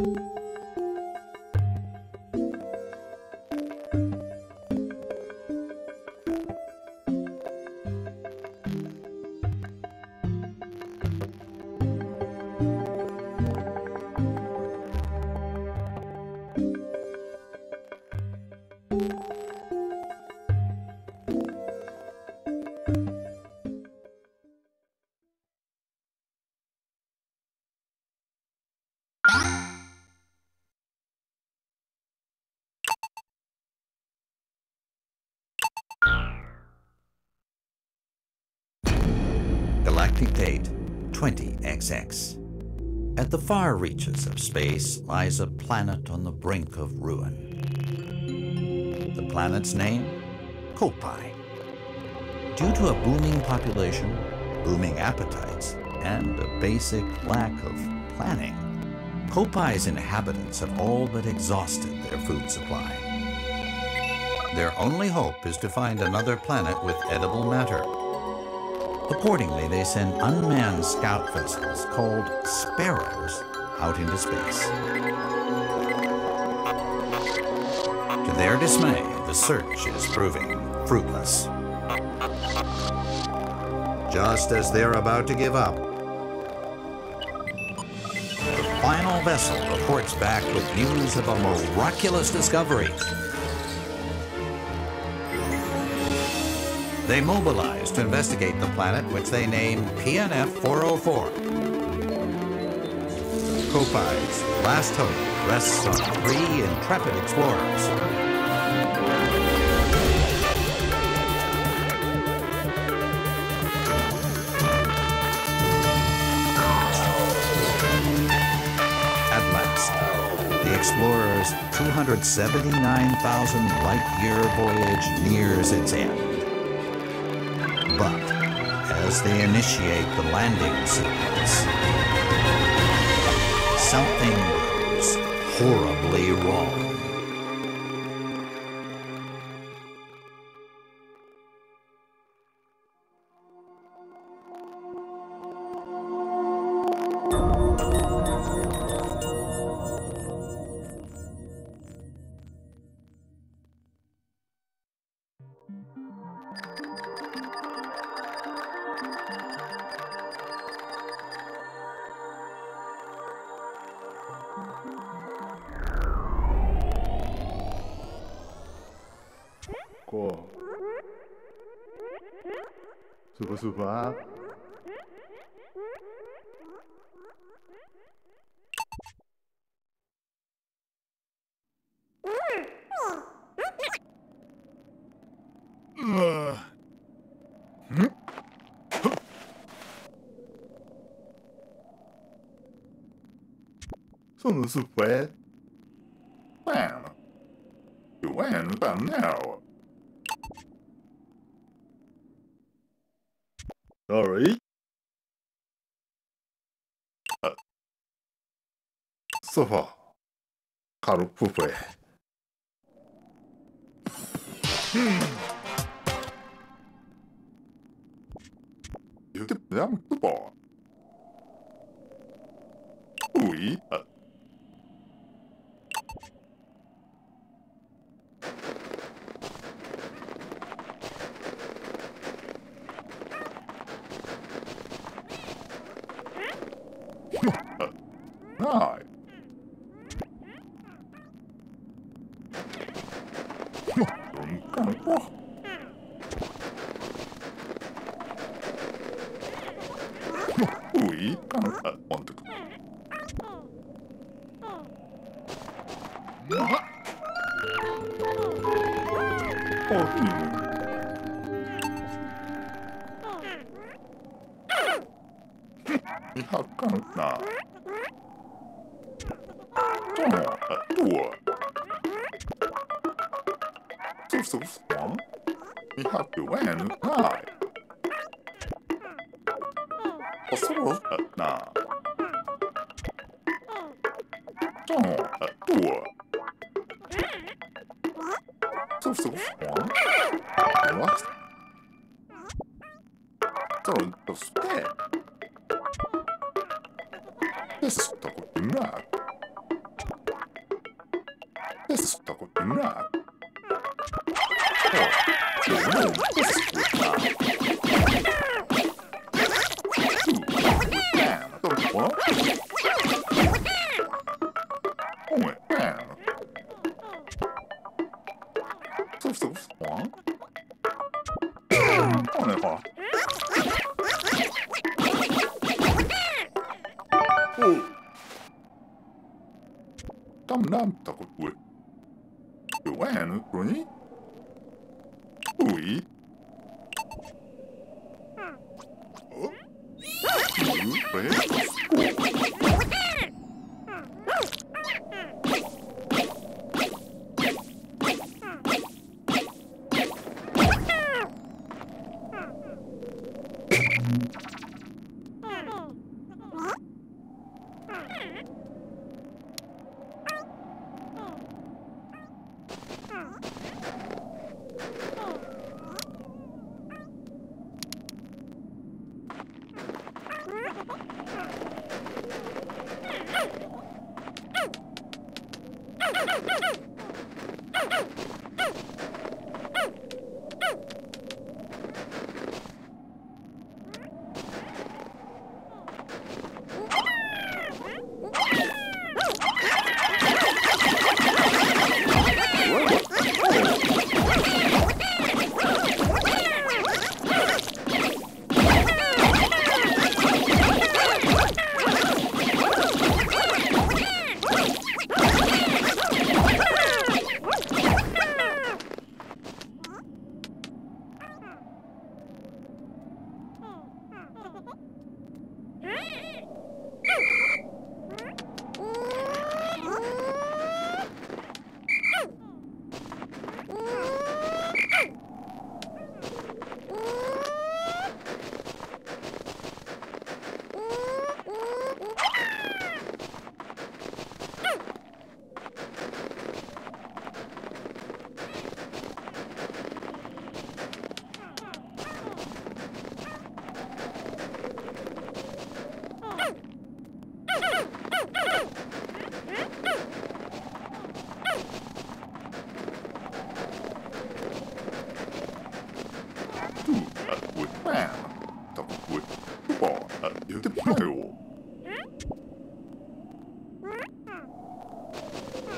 Galactic 20XX. At the far reaches of space lies a planet on the brink of ruin. The planet's name? Koppai. Due to a booming population, booming appetites, and a basic lack of planning, Koppai's inhabitants have all but exhausted their food supply. Their only hope is to find another planet with edible matter. Accordingly, they send unmanned scout vessels called Sparrows out into space. To their dismay, the search is proving fruitless. Just as they're about to give up, the final vessel reports back with news of a miraculous discovery. They mobilize to investigate the planet, which they name PNF 404. Koppai's last hope rests on three intrepid explorers. At last, the explorer's 279,000 light-year voyage nears its end. As they initiate the landing sequence, something goes horribly wrong. maravilhoso bar. Sono super. É, well, you win, but now. Sorry? Sofa. Carol Pupe. You did them the ball. We. Runkan på. Ui, kanssa montako. Ohi. Ihan kannattaa. Tuo, tuo. Sus, sus, mom. Vi hade ju en här. Och så, na. Tuo, tuo. Sus, sus, mom. What? Det. Det står Only Tu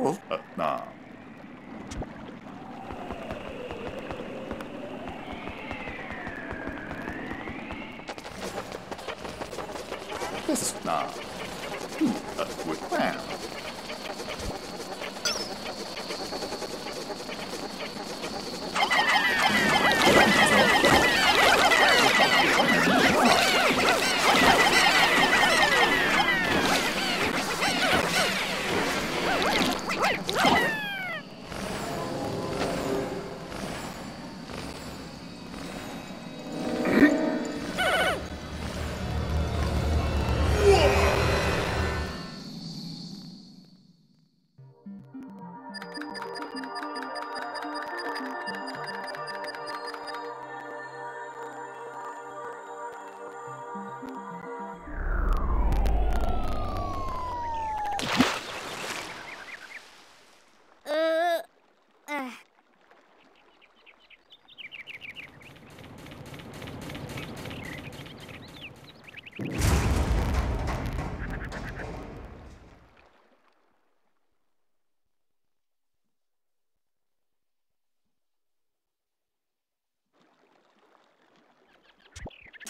No. Uh, nah. This is nah. Hmm. Uh,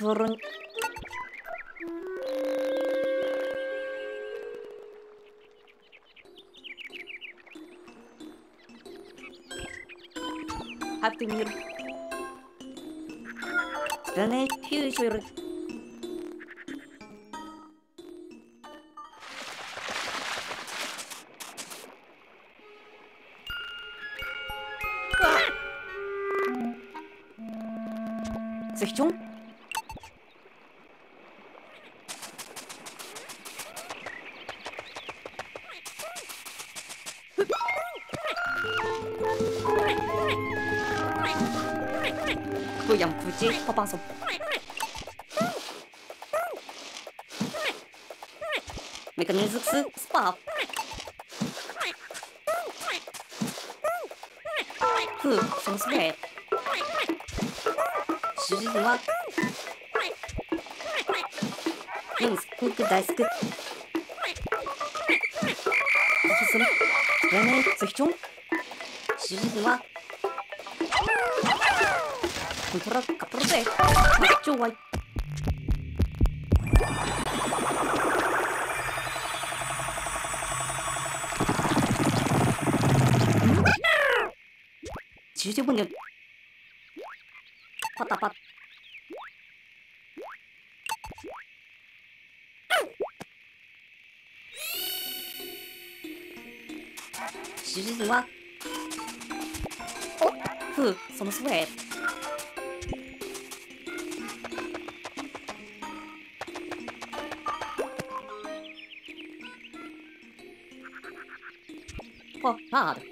turun hati mir dan future Sichtung? William 굳이 허방성 메카니즘스 스팝 후 정수배 주지등화 용스 후크 다이스크 기술은 연애 특종 주지등화 Kulturotka prose. Czuwaj. Czucie bunio. Patapat. Czucie zła. O, fu, są złe. Oh, hard.